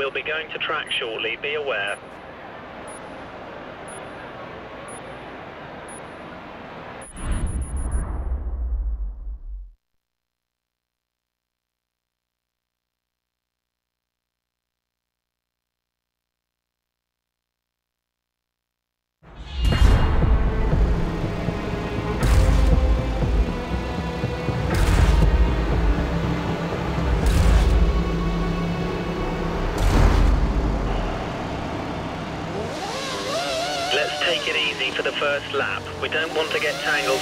We'll be going to track shortly, be aware. get tangled.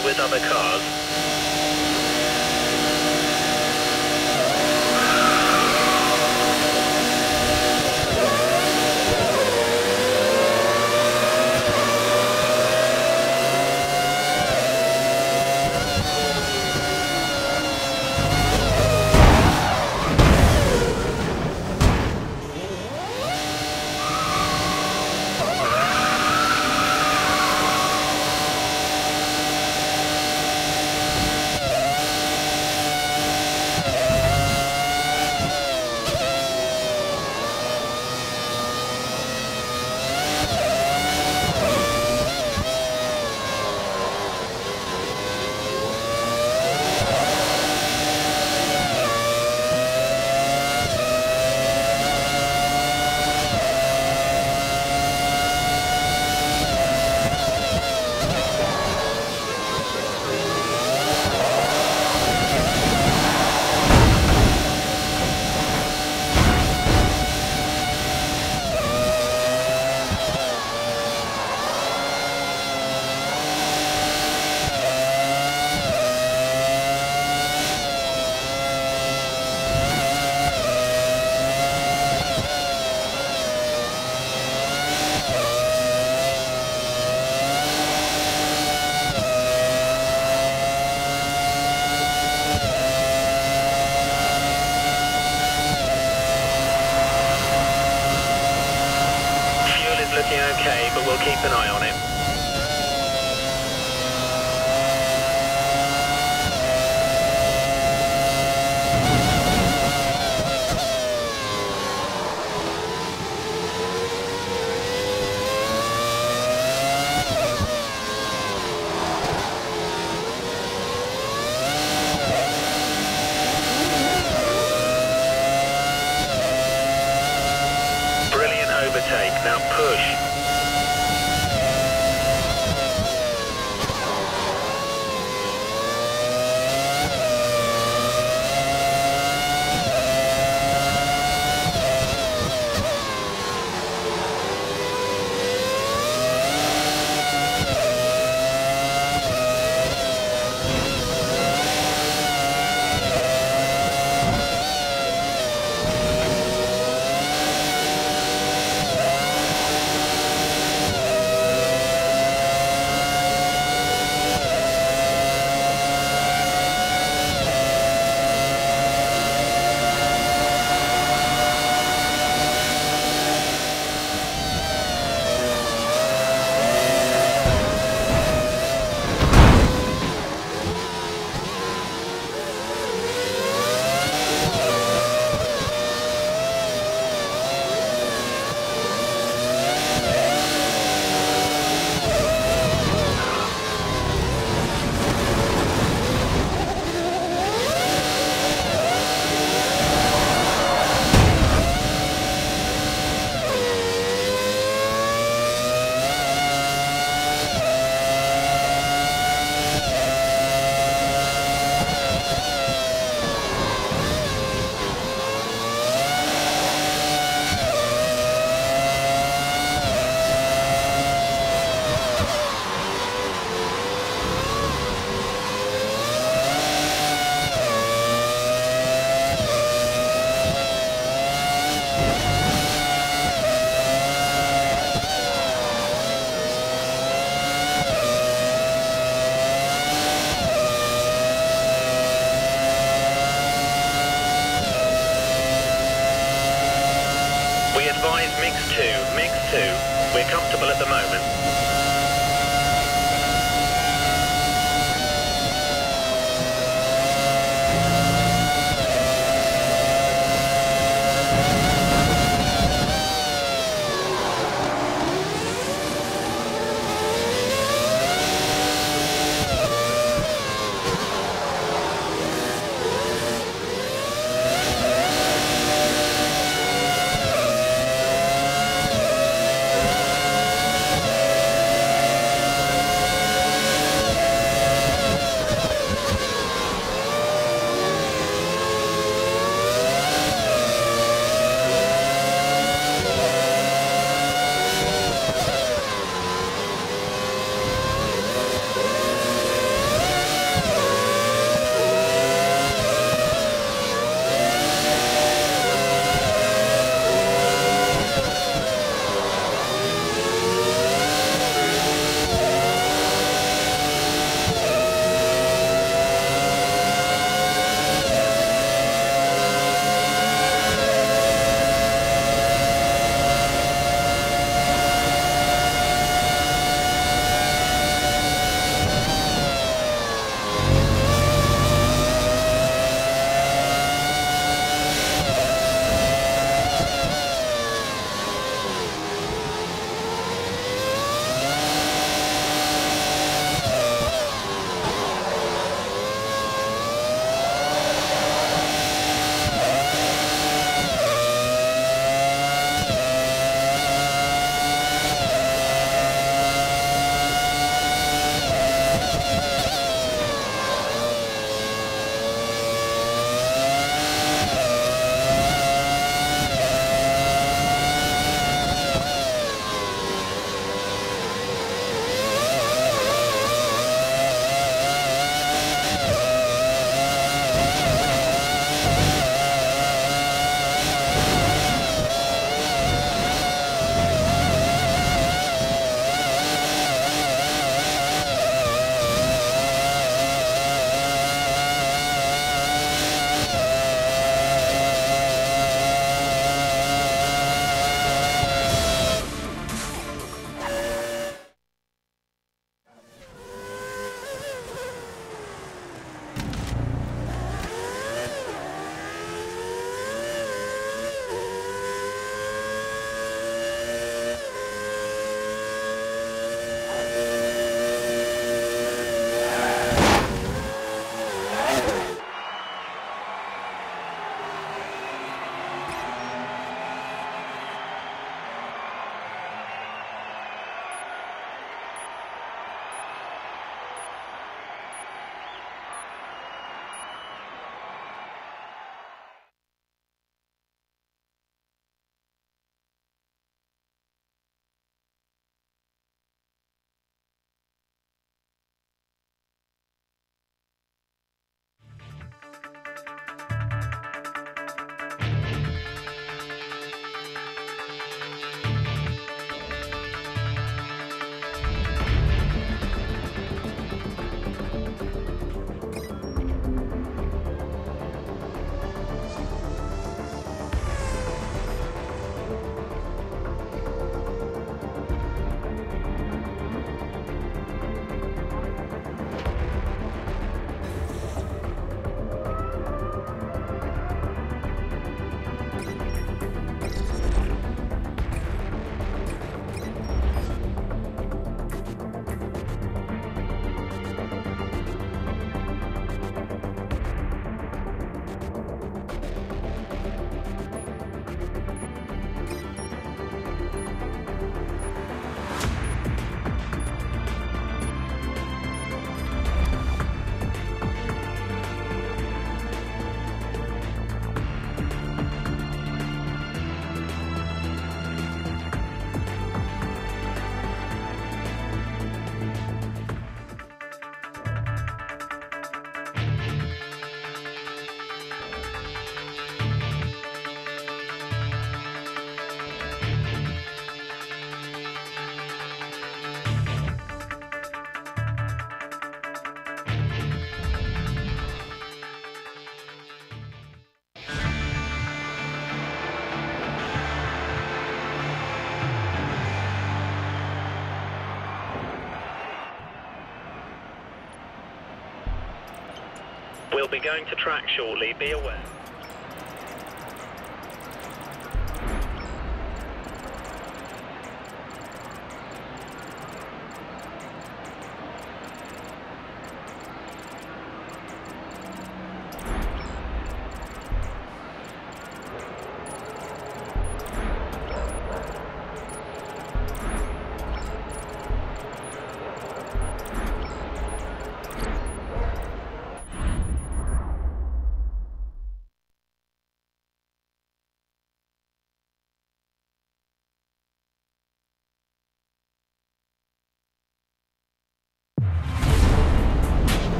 We'll be going to track shortly, be aware.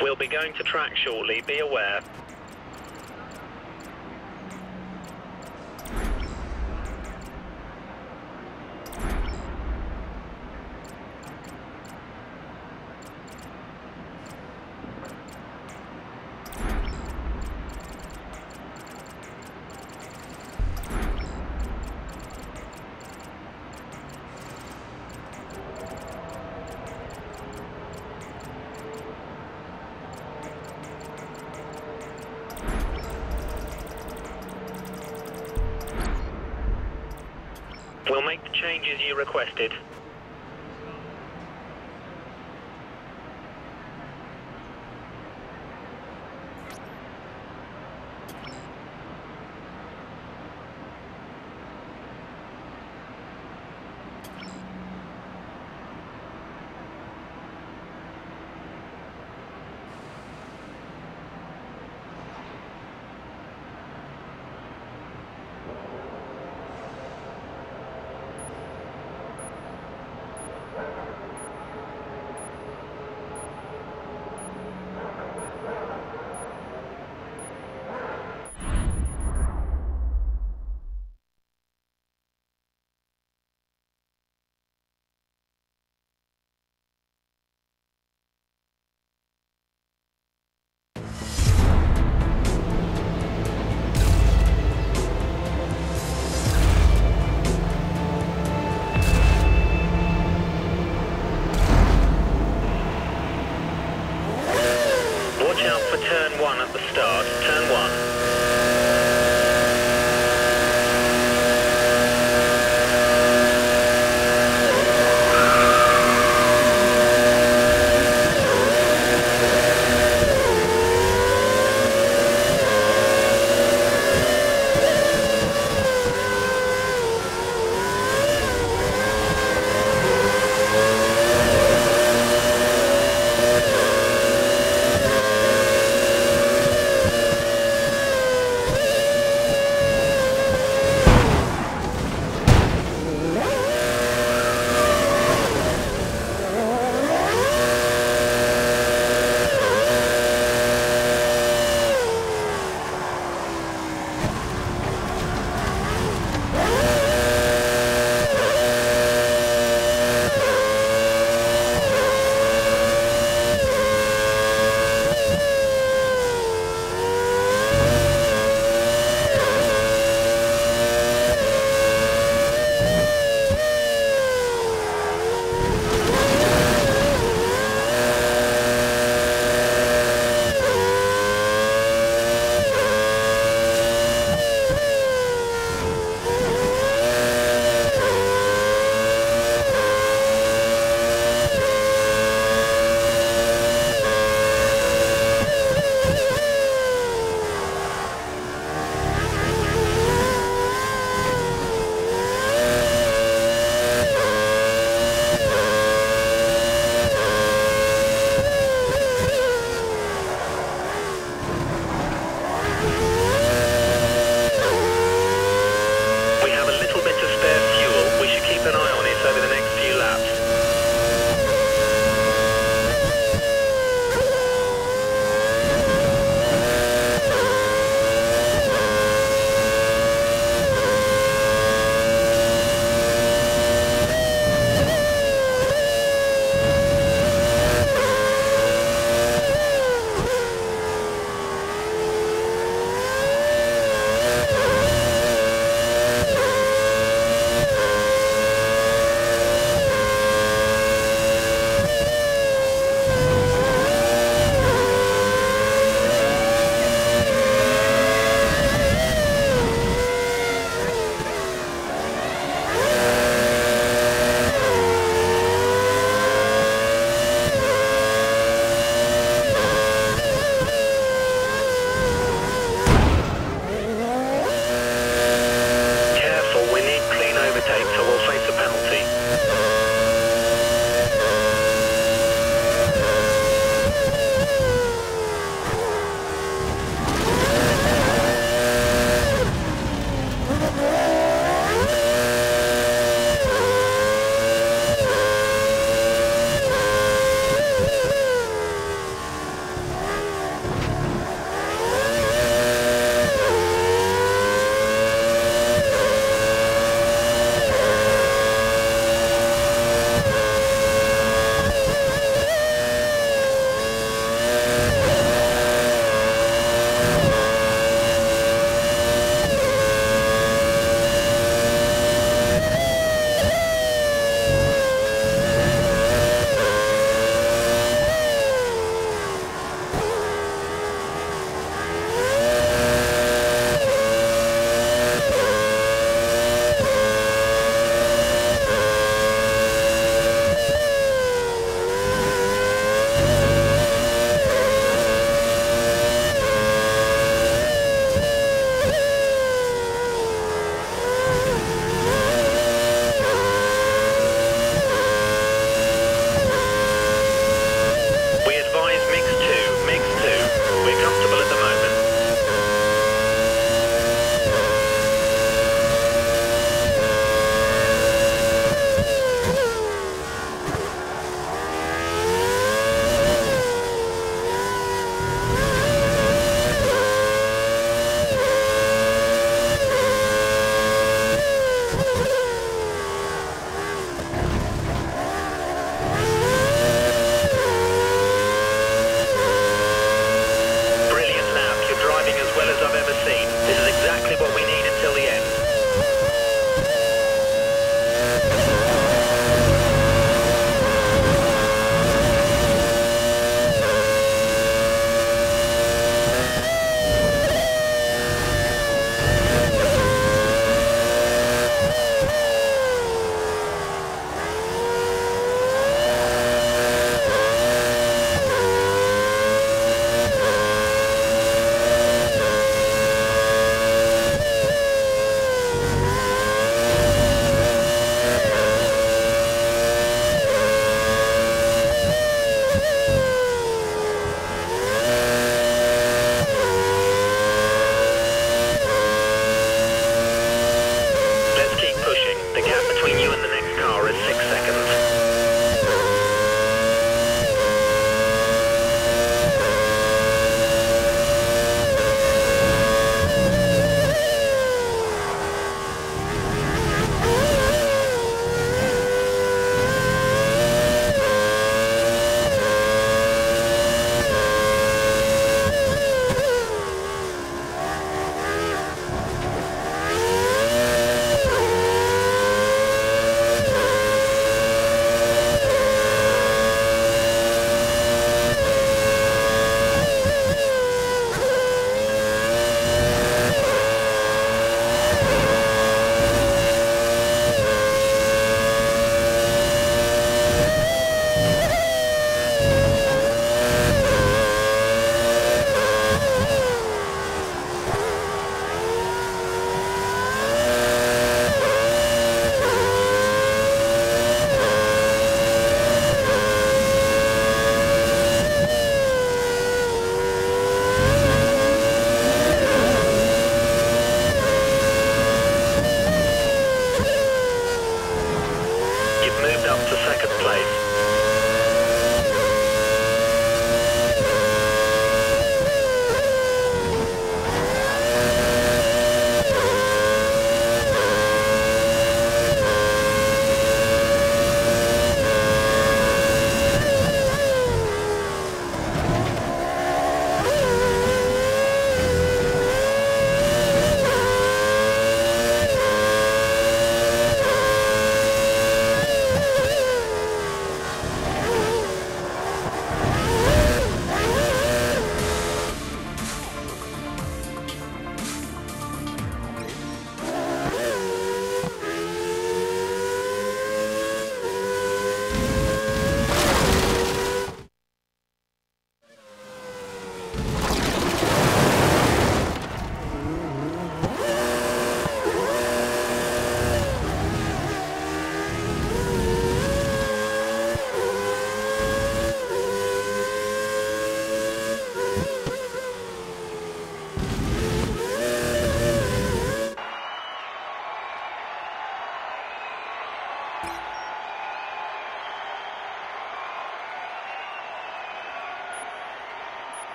We'll be going to track shortly, be aware.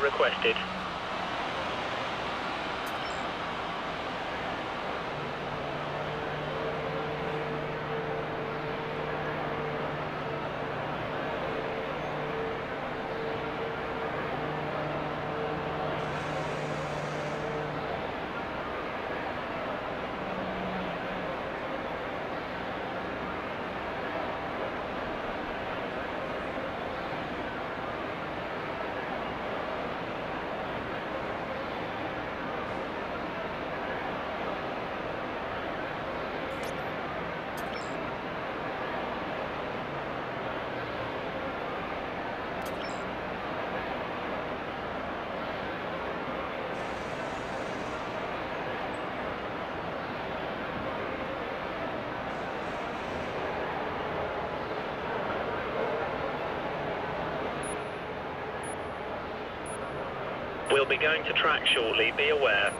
Requested. Going to track shortly, be aware.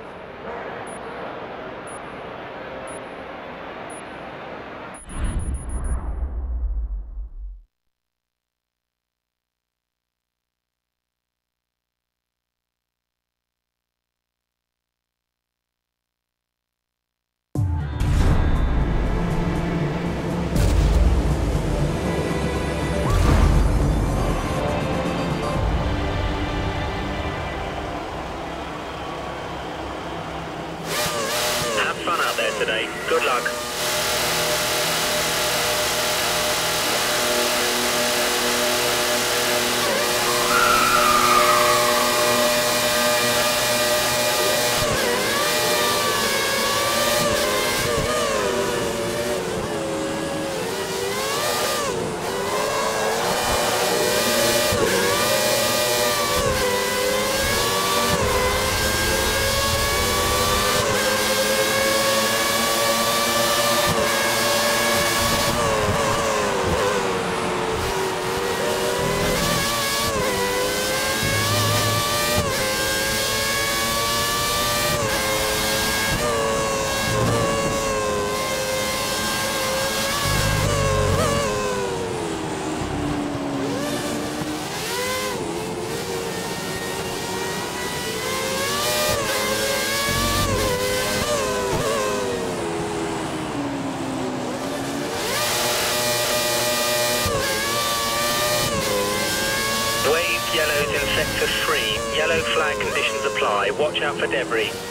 For debris.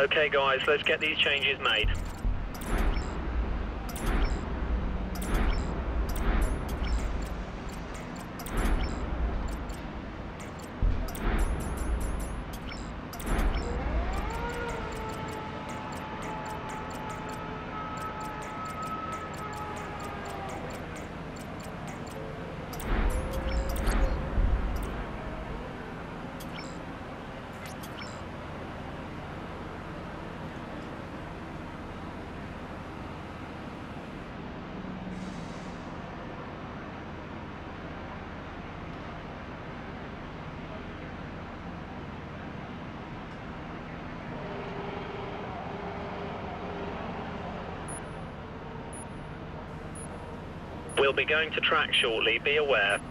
Okay guys, let's get these changes made. be going to track shortly, be aware.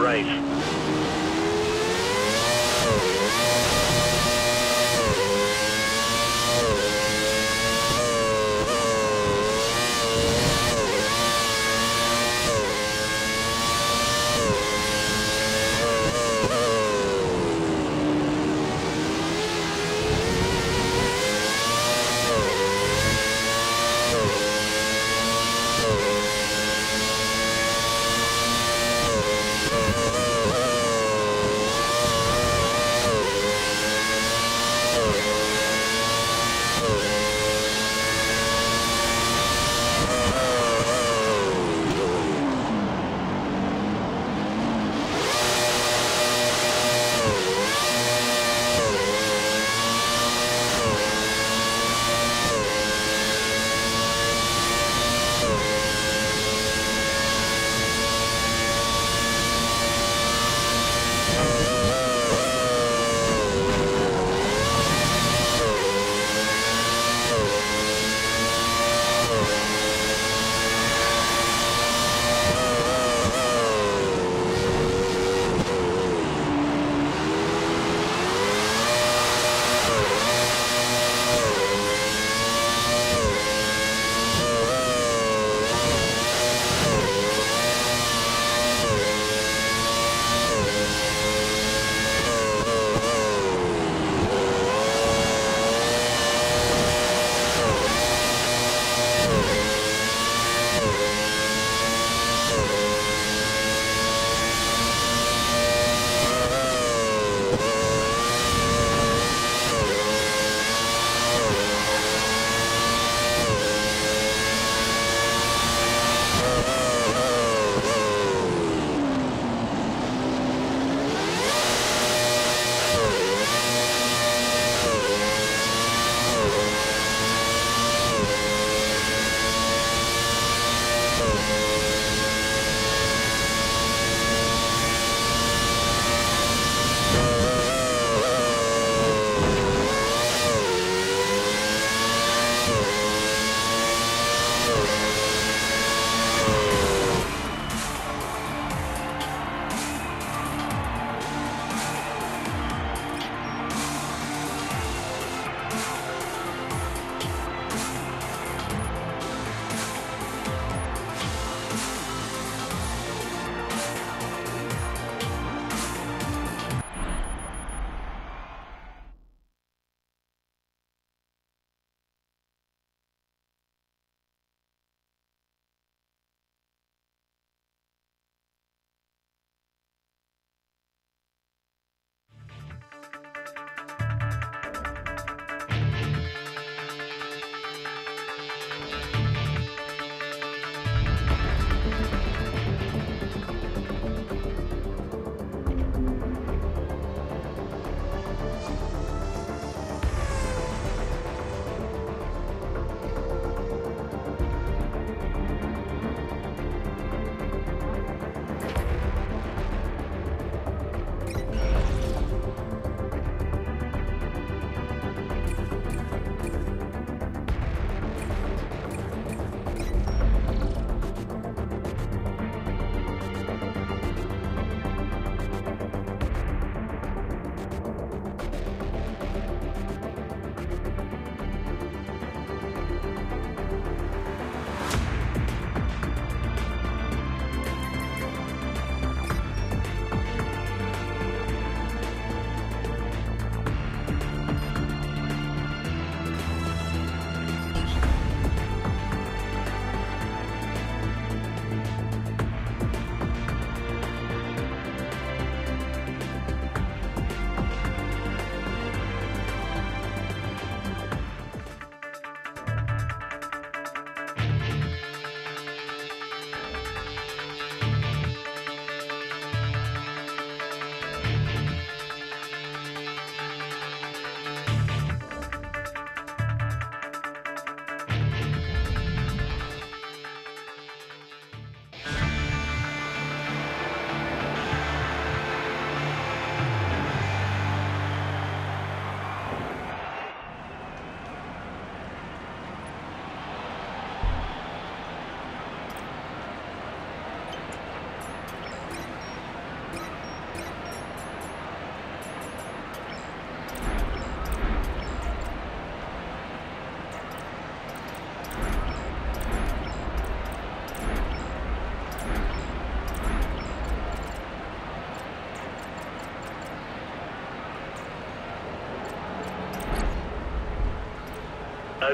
Lap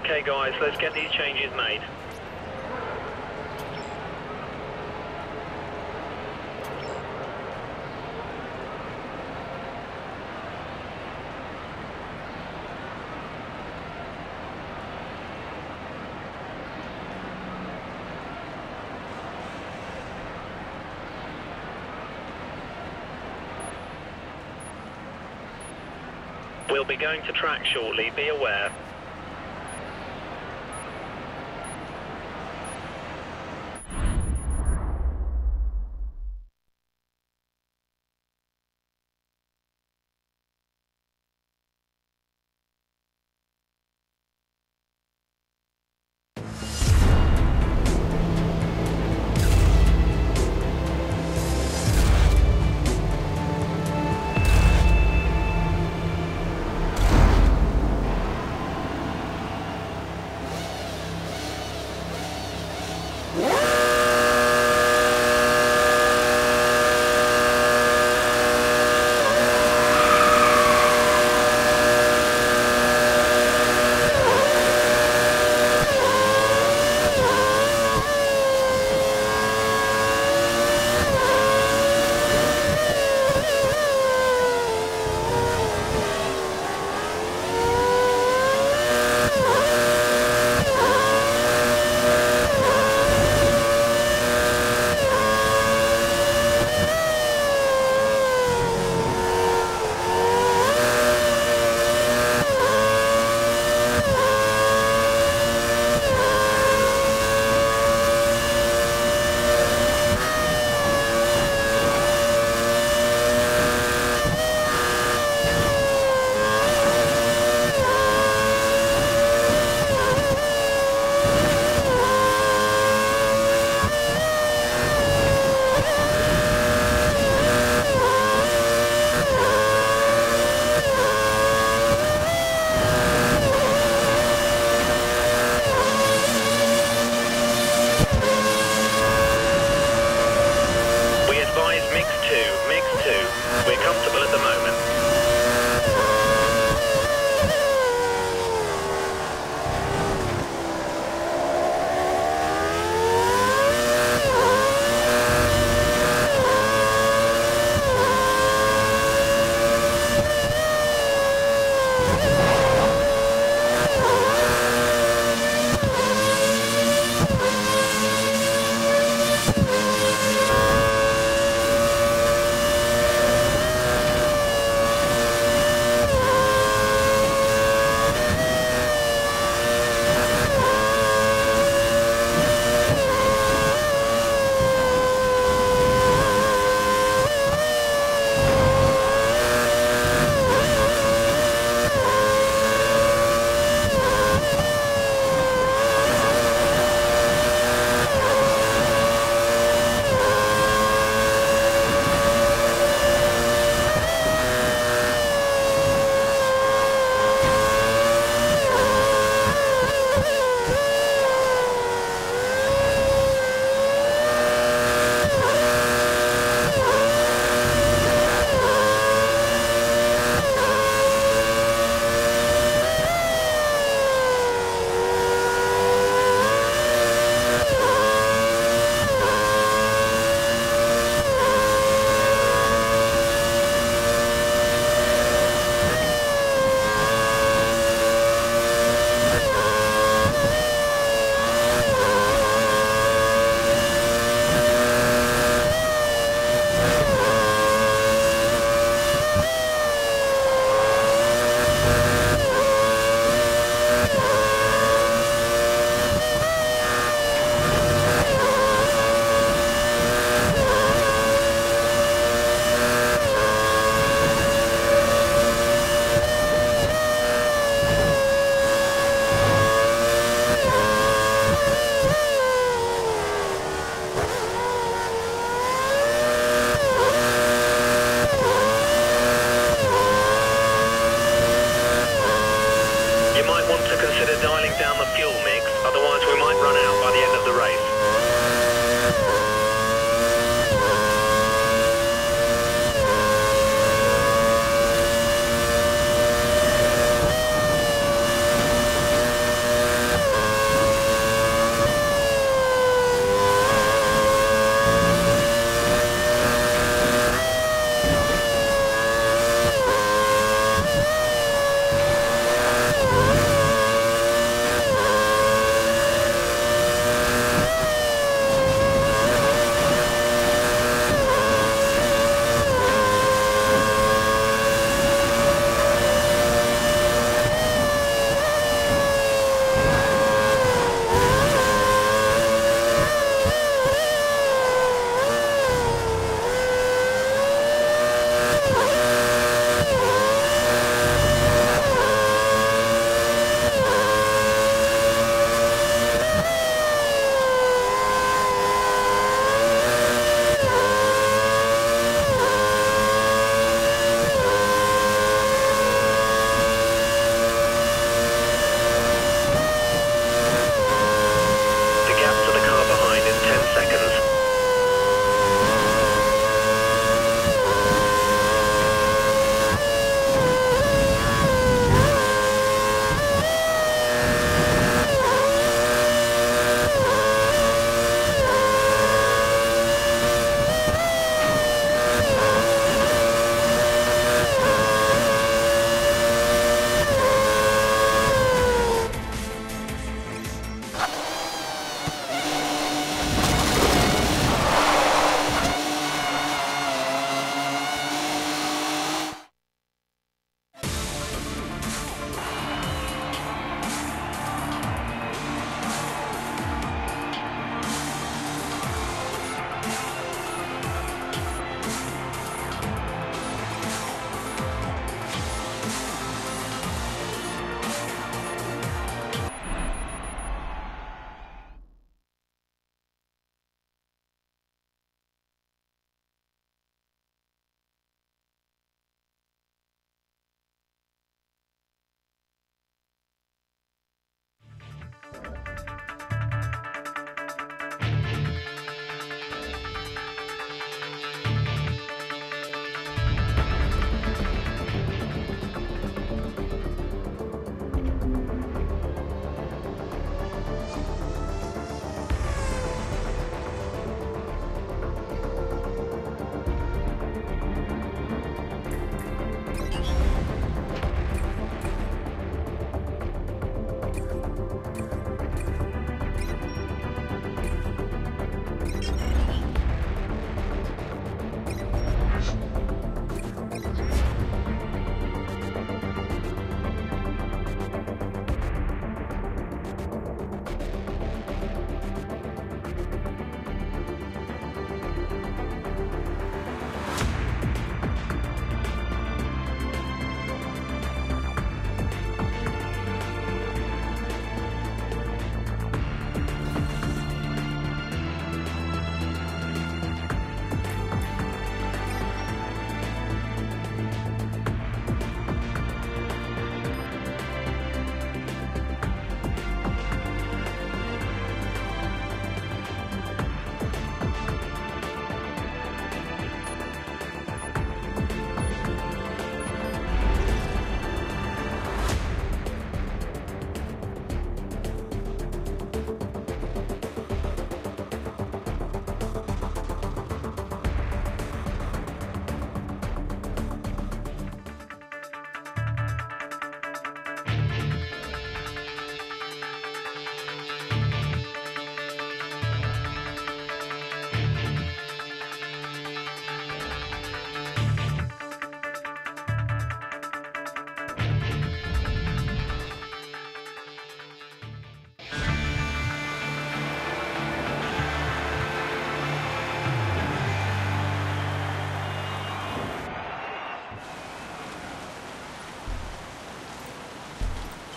Okay guys, let's get these changes made. We'll be going to track shortly, be aware.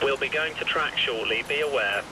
We'll be going to track shortly, be aware.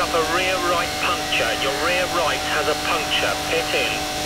up a rear right puncture. Your rear right has a puncture. Pit in.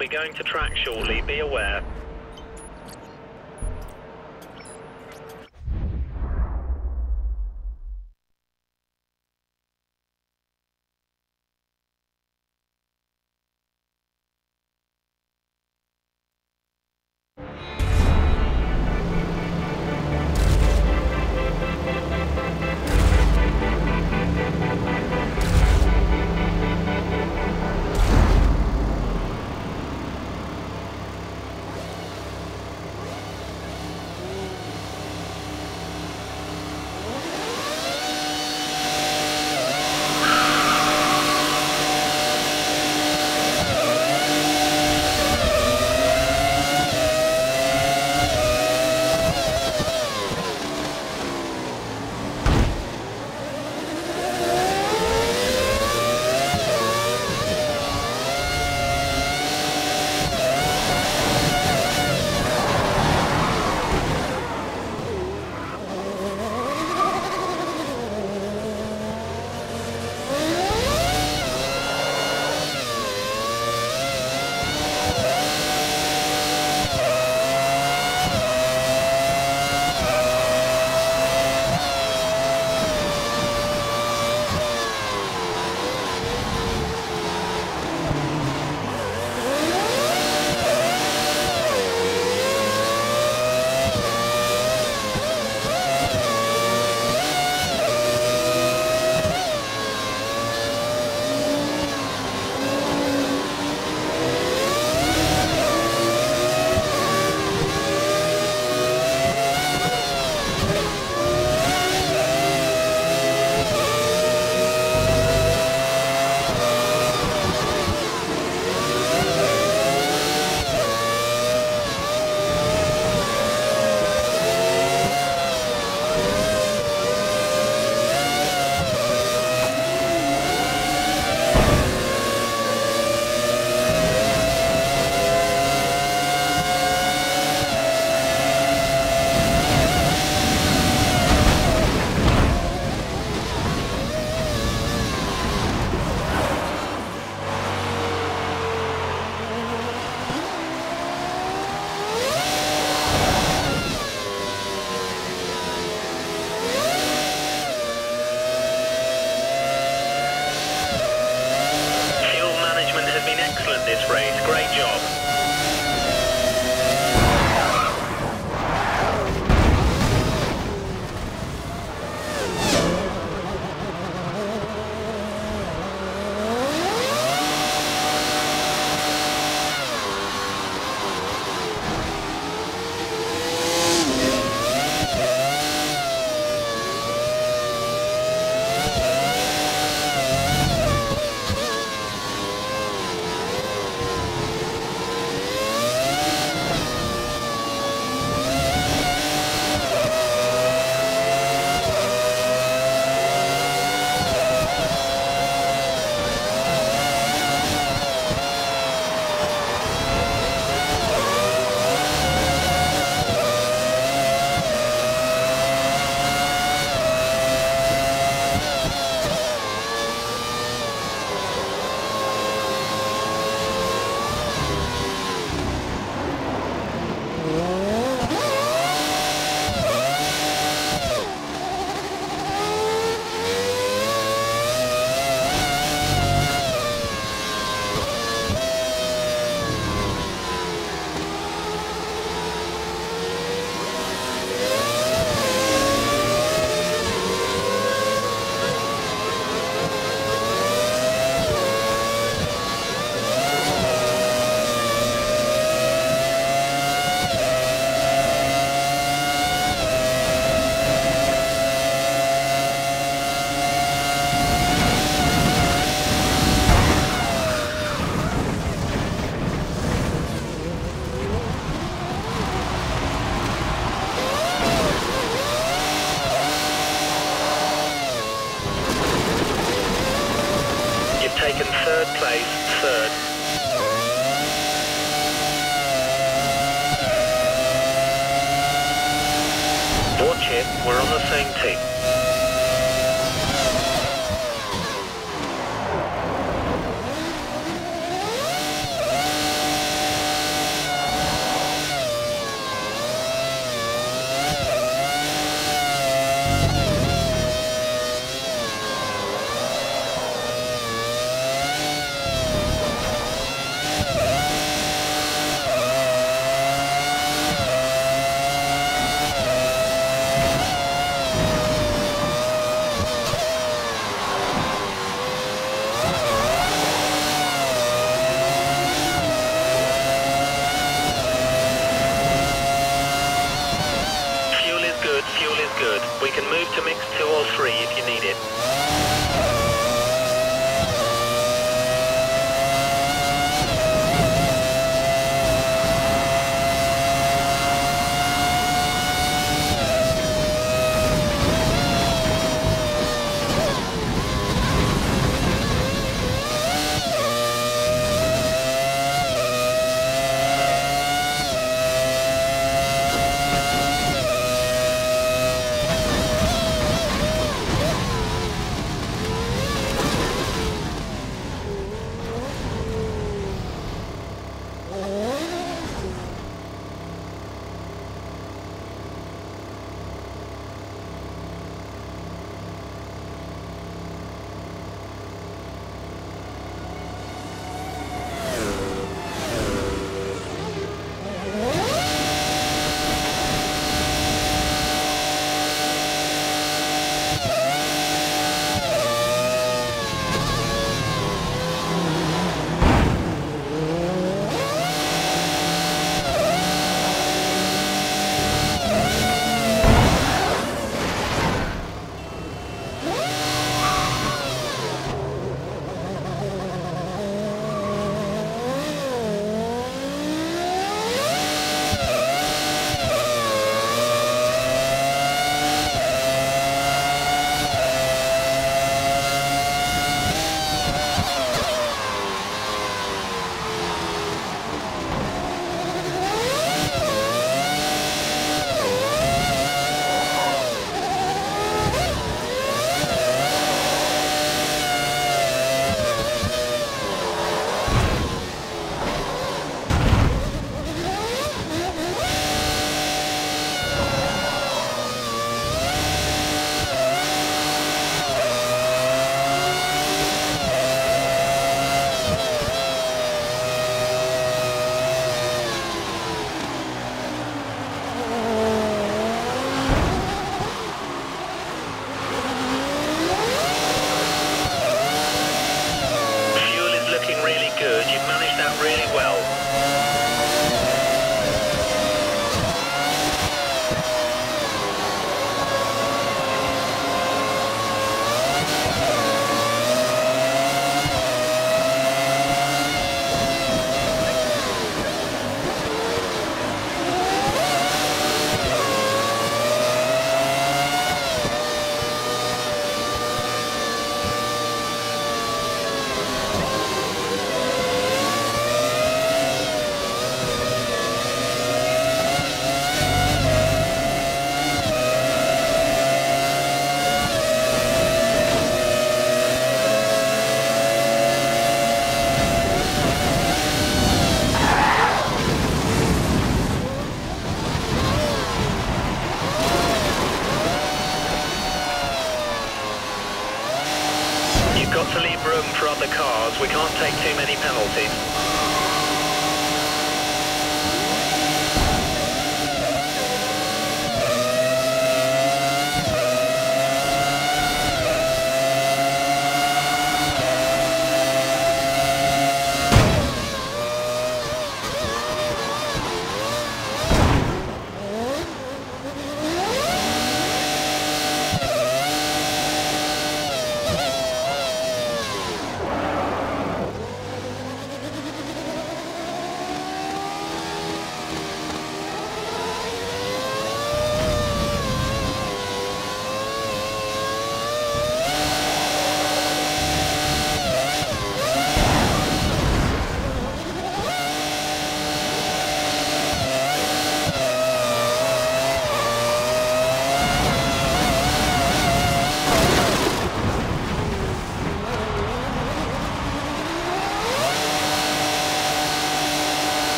Be going to track shortly, be aware.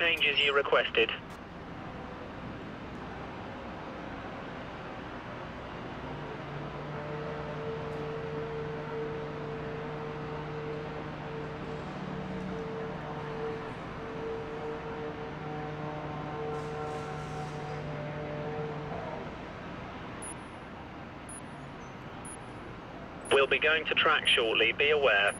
Changes you requested. We'll be going to track shortly, be aware.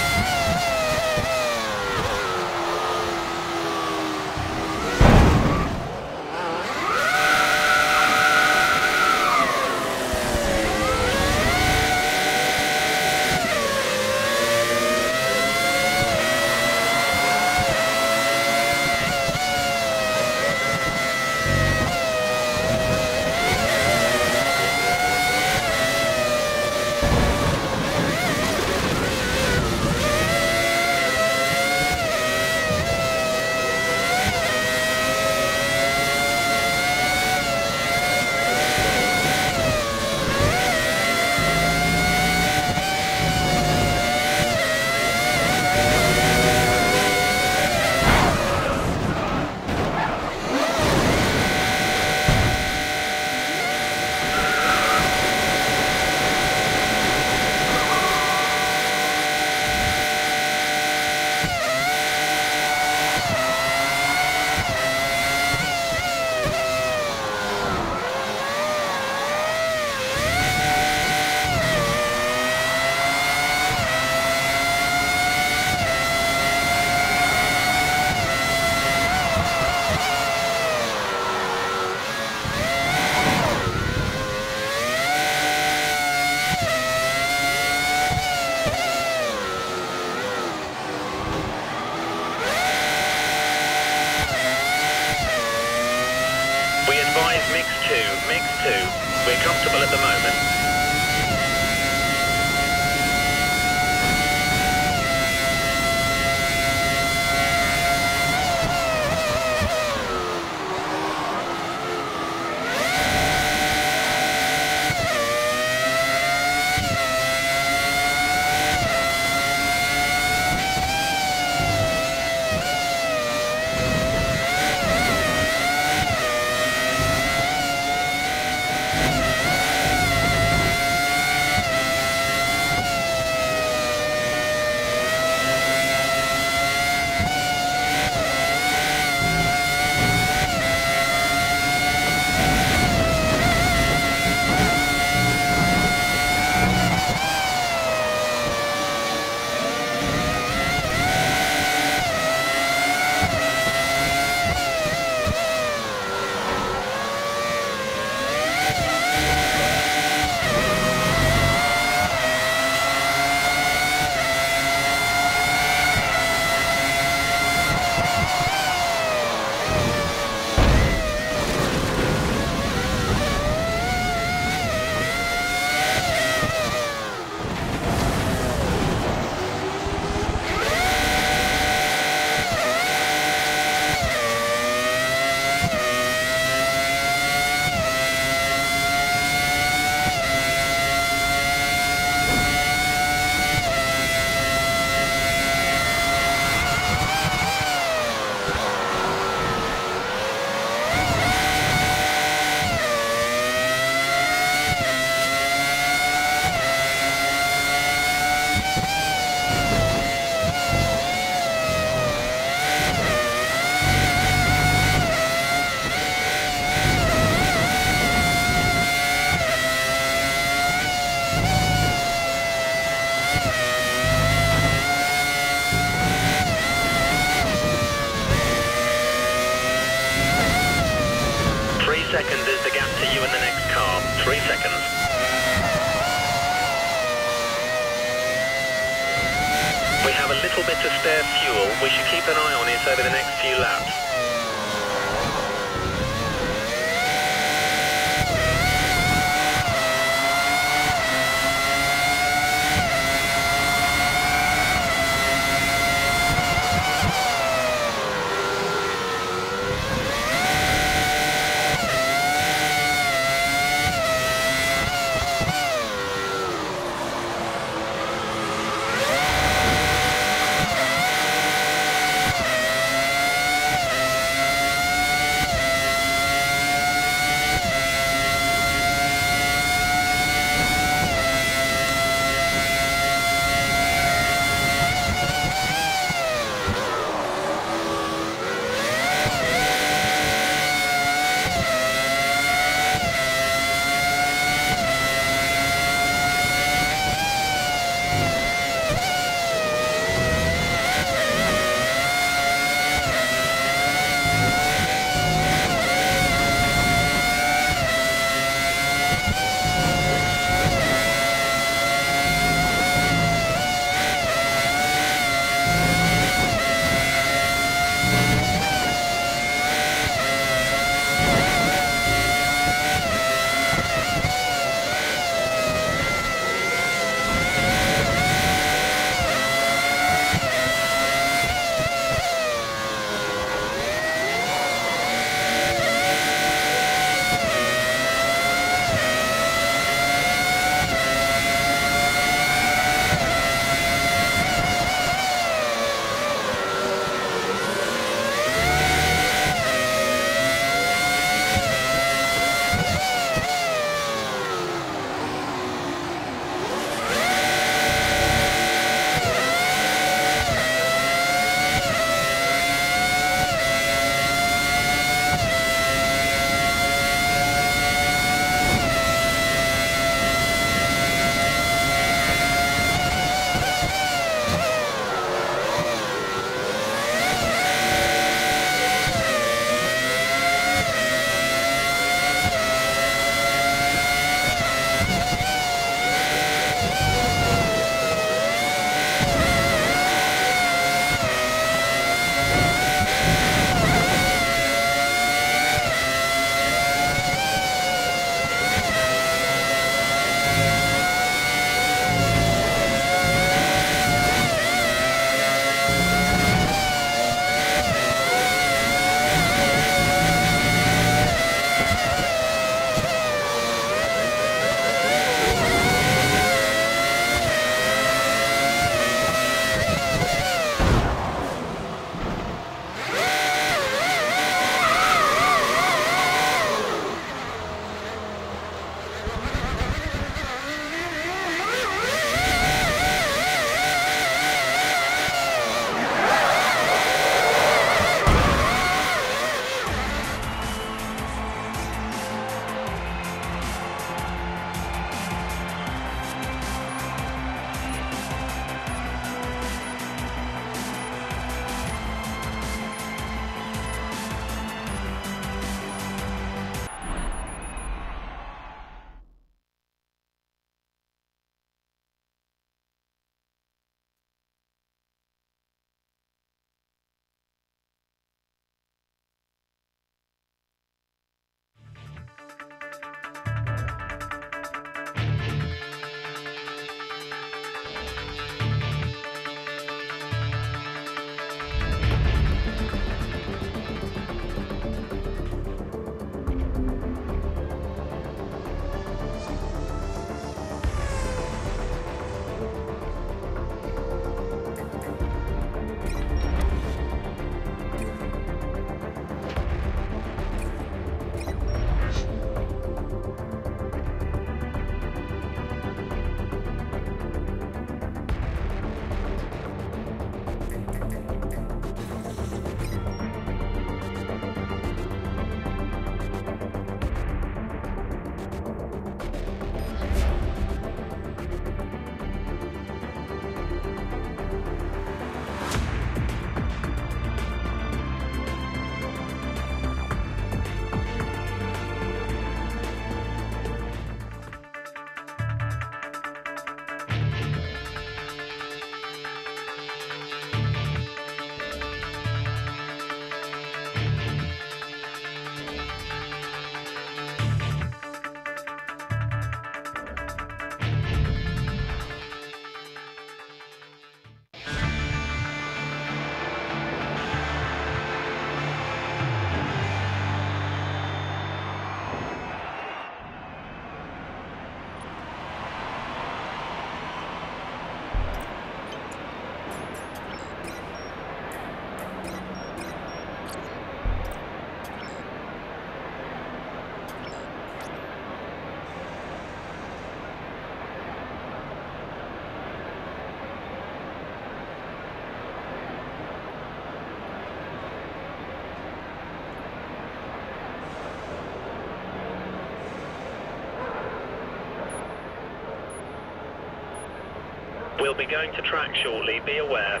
We'll be going to track shortly, be aware.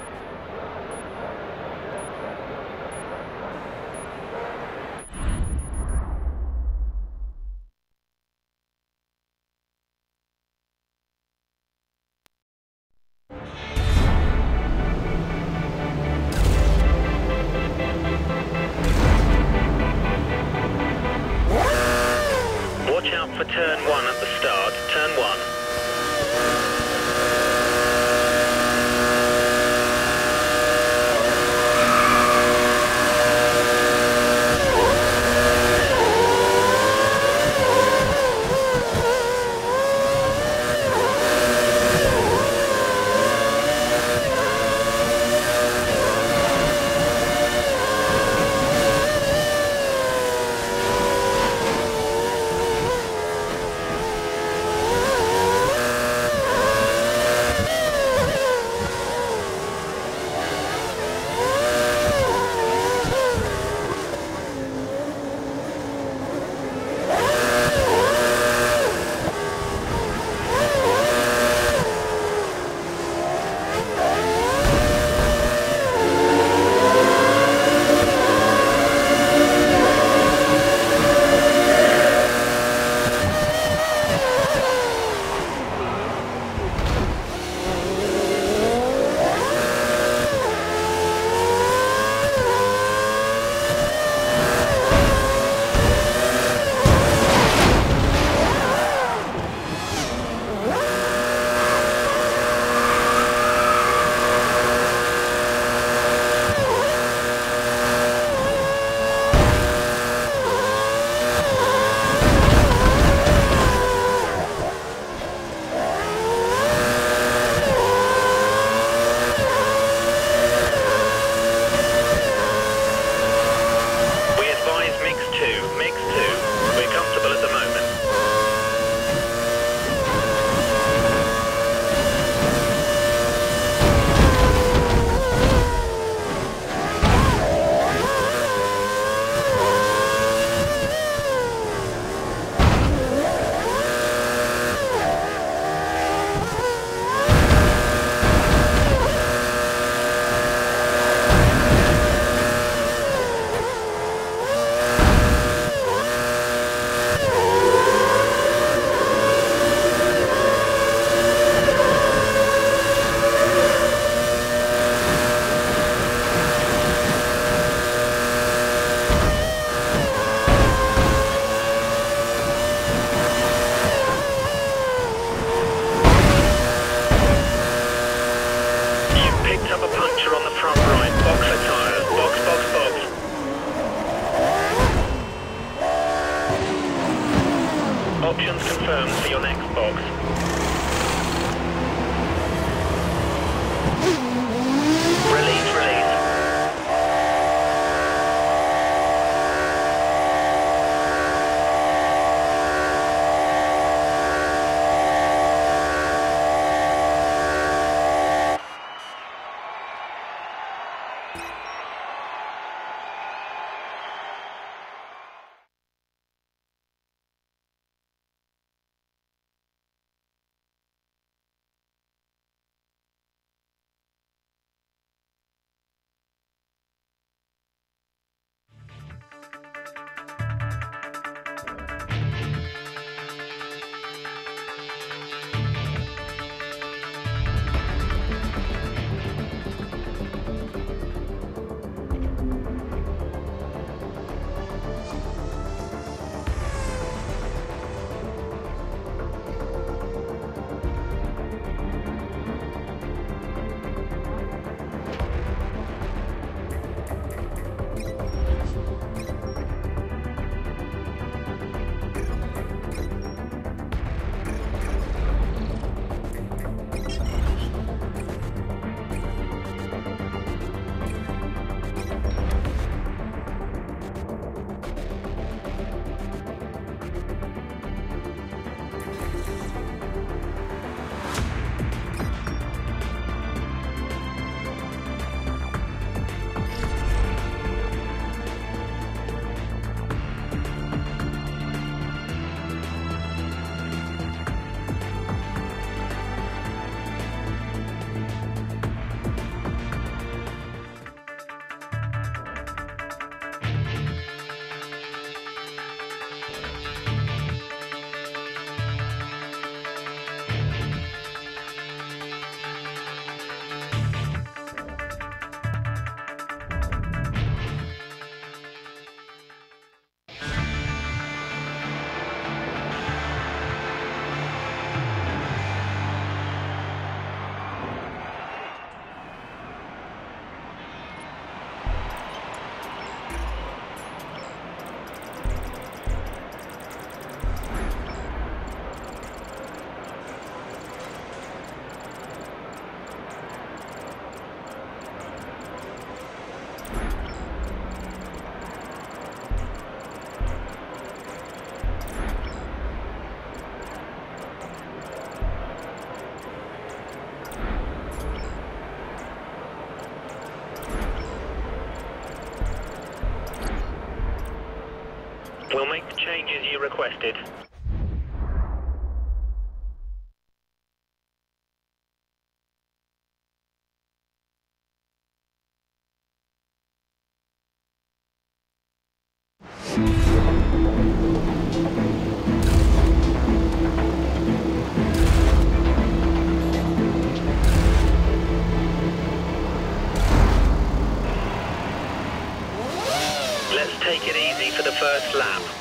you requested.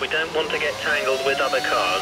We don't want to get tangled with other cars.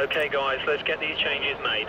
Okay guys, let's get these changes made.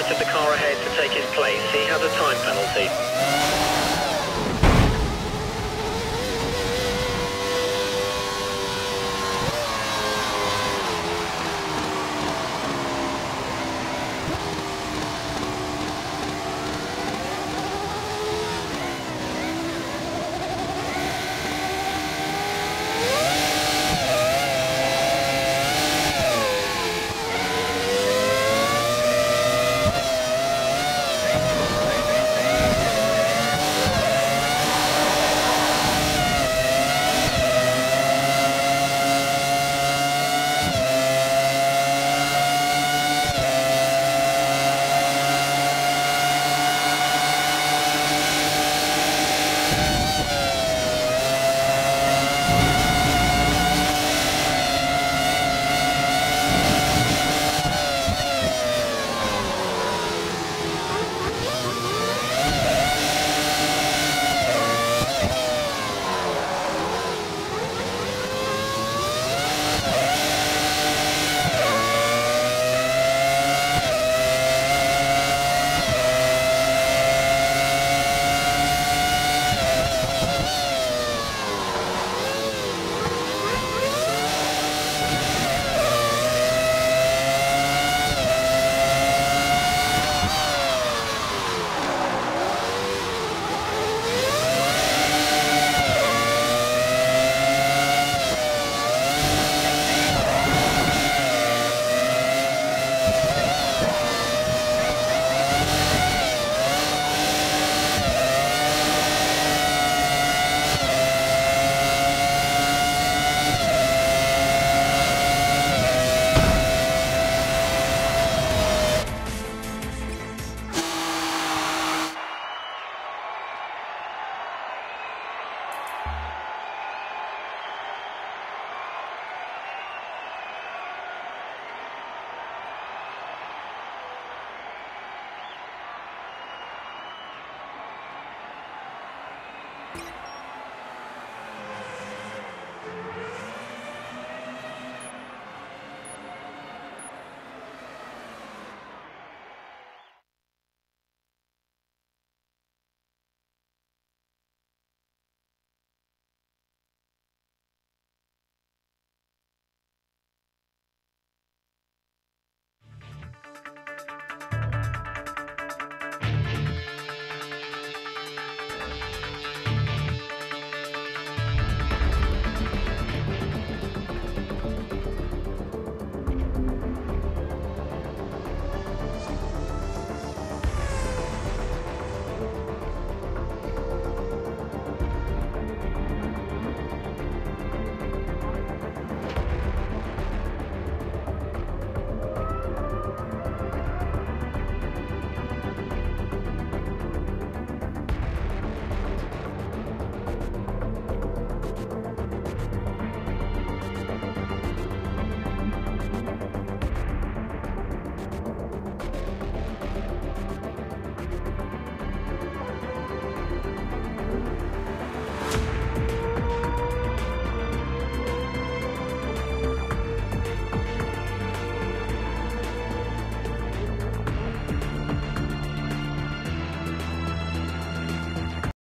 Sight of the car ahead to take his place. He has a time penalty.